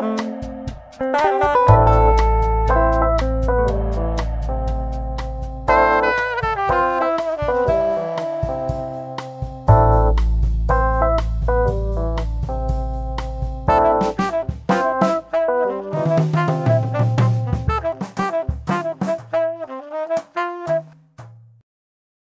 Bye.